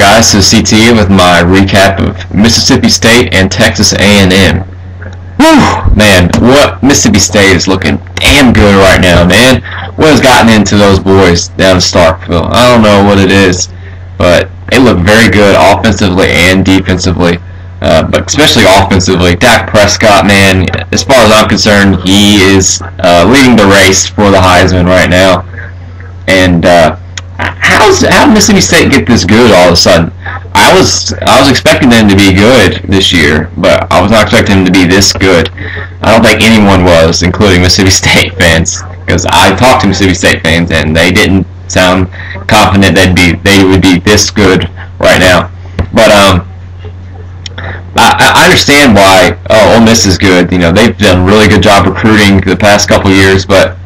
guys to CT with my recap of Mississippi State and Texas A&M. Man, what Mississippi State is looking damn good right now, man. What has gotten into those boys down in Starkville? I don't know what it is, but they look very good offensively and defensively. Uh, but especially offensively, Dak Prescott, man, as far as I'm concerned, he is uh, leading the race for the Heisman right now. And uh, how's how did Mississippi State get this good all of a sudden? I was I was expecting them to be good this year, but I was not expecting them to be this good. I don't think anyone was, including Mississippi State fans, because I talked to Mississippi State fans and they didn't sound confident they'd be they would be this good right now. But um, I, I understand why oh, Ole Miss is good. You know they've done a really good job recruiting the past couple years, but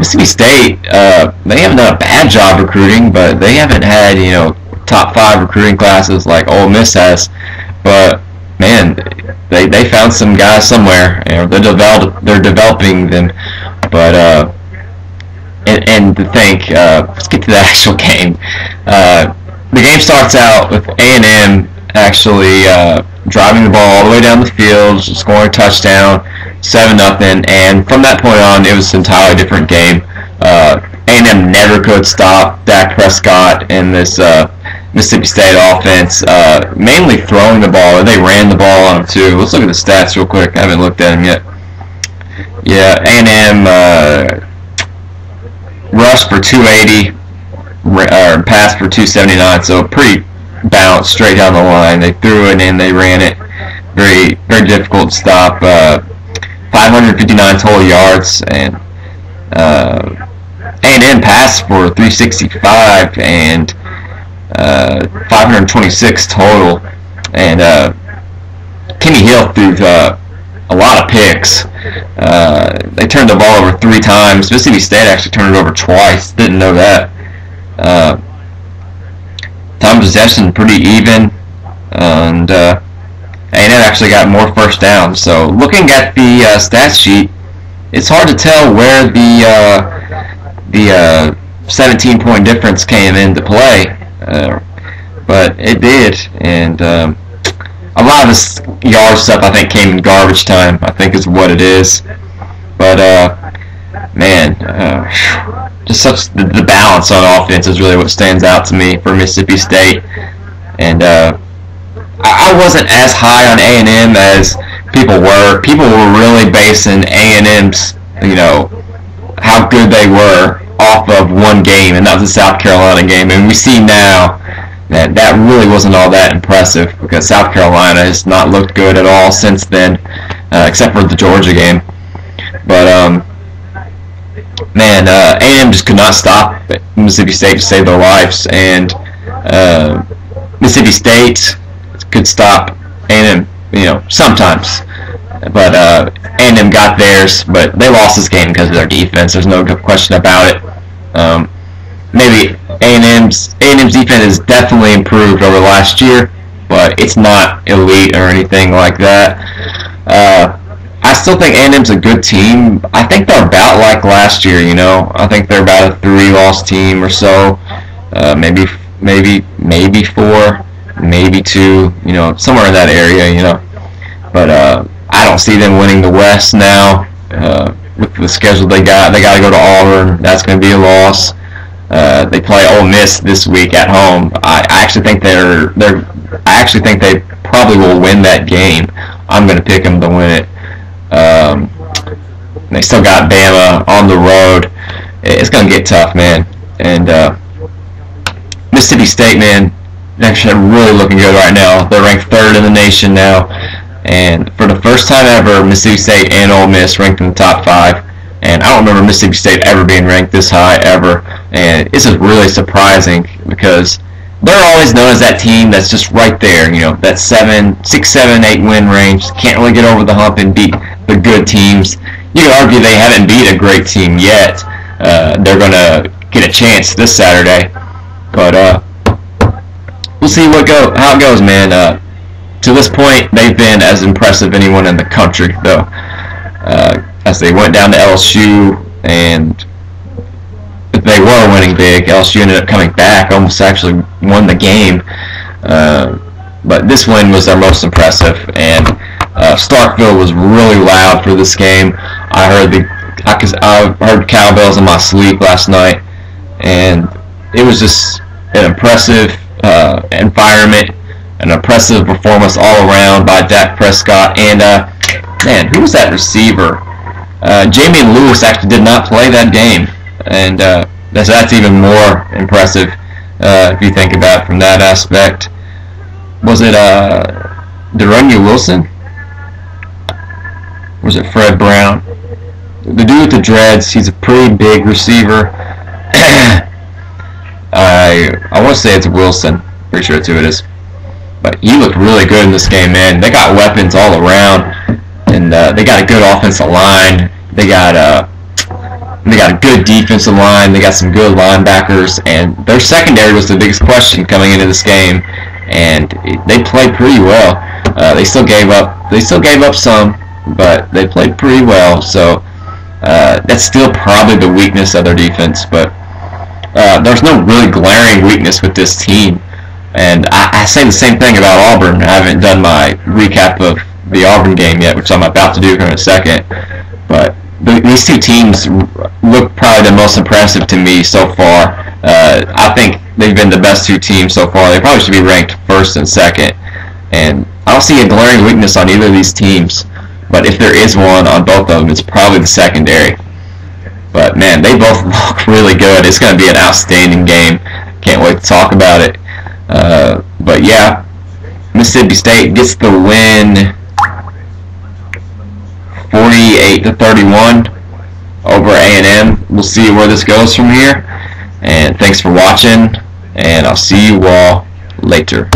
Mississippi State, uh, they haven't done a bad job recruiting, but they haven't had, you know, top five recruiting classes like Ole Miss has. But man, they, they found some guys somewhere. You know, they're develop they're developing them. But uh, and, and to think, uh, let's get to the actual game. Uh, the game starts out with A and M actually uh, driving the ball all the way down the field, scoring a touchdown seven nothing, and from that point on, it was an entirely different game. Uh, A&M never could stop Dak Prescott and this uh, Mississippi State offense, uh, mainly throwing the ball. They ran the ball on them too. Let's look at the stats real quick. I haven't looked at them yet. Yeah, A&M uh, rushed for 280, or passed for 279, so pretty balanced straight down the line. They threw it in, they ran it. Very, very difficult to stop. Uh, 559 total yards, and uh, A&M passed for 365 and uh, 526 total, and uh, Kenny Hill threw uh, a lot of picks. Uh, they turned the ball over three times. Mississippi State actually turned it over twice. Didn't know that. Uh, time possession pretty even, and uh, and it actually got more first downs. So looking at the uh, sheet, it's hard to tell where the uh, the uh, 17 point difference came into play, uh, but it did, and um, a lot of this yard stuff I think came in garbage time. I think is what it is, but uh, man, uh, just such the, the balance on offense is really what stands out to me for Mississippi State, and I wasn't as high on A and M as people were. People were really basing A and M's, you know, how good they were off of one game, and that was the South Carolina game. And we see now that that really wasn't all that impressive because South Carolina has not looked good at all since then, uh, except for the Georgia game. But um, man, uh, A&M just could not stop Mississippi State to save their lives, and uh, Mississippi State could stop A&M, you know, sometimes. But uh, A&M got theirs, but they lost this game because of their defense. There's no question about it. Um, maybe A&M's A&M's defense has definitely improved over last year, but it's not elite or anything like that. Uh, I still think A&M's a good team. I think they're about like last year. You know, I think they're about a three-loss team or so, uh, maybe maybe maybe four maybe two, you know, somewhere in that area, you know. But uh, I don't see them winning the West now. Uh, with the schedule they got, they got to go to Auburn. That's going to be a loss. Uh, they play Ole Miss this week at home. I, I actually think they're they're. I actually think they probably will win that game. I'm going to pick them to win it. Um, they still got Bama on the road. It's going to get tough, man. And uh, Mississippi State, man, actually really looking good right now. They're ranked third in the nation now, and for the first time ever, Mississippi State and Ole Miss ranked in the top five. And I don't remember Mississippi State ever being ranked this high ever, and this is really surprising because they're always known as that team that's just right there. You know, that seven, six, seven, eight win range. Can't really get over the hump and beat the good teams. You could argue they haven't beat a great team yet. Uh, they're gonna get a chance this Saturday, but uh, we'll see what go how it goes, man. Uh, to this point, they've been as impressive anyone in the country, though. Uh, as they went down to LSU and they were winning big. LSU ended up coming back, almost actually won the game. Uh, but this win was their most impressive, and uh, Starkville was really loud for this game. I heard the I, I heard cowbells in my sleep last night, and it was just an impressive uh, environment, an impressive performance all around by Dak Prescott. And uh, man, who was that receiver? Uh, Jameon Lewis actually did not play that game, and uh, that's that's even more impressive uh, if you think about it from that aspect. Was it uh, De'Runnya Wilson? Was it Fred Brown? The dude with the dreads, he's a pretty big receiver. I want to say it's Wilson. Pretty sure it's who it is. But he looked really good in this game, man. They got weapons all around, and uh, they got a good offensive line. They got a uh, they got a good defensive line. They got some good linebackers, and their secondary was the biggest question coming into this game. And they played pretty well. Uh, they still gave up. They still gave up some, but they played pretty well. So uh, that's still probably the weakness of their defense, but uh, there's no really glaring weakness with this team. And I, I, say the same thing about Auburn. I haven't done my recap of the Auburn game yet, which I'm about to do here in a second. But the, these two teams look probably the most impressive to me so far. Uh, I think they've been the best two teams so far. They probably should be ranked first and second. And I don't see a glaring weakness on either of these teams. But if there is one on both of them, it's probably the secondary. But man, they both look really good. It's going to be an outstanding game. Can't wait to talk about it. Uh, but yeah, Mississippi State gets the win 48 to 31 over A&M. We'll see where this goes from here. And thanks for watching, and I'll see you all later.